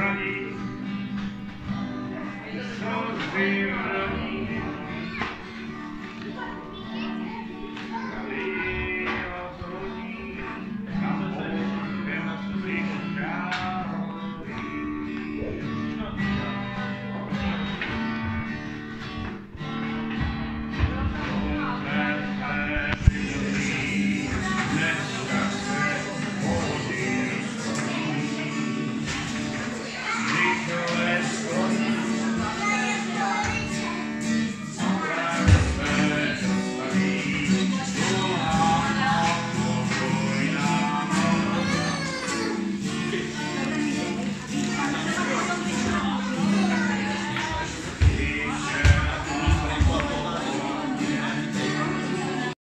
It's so clear.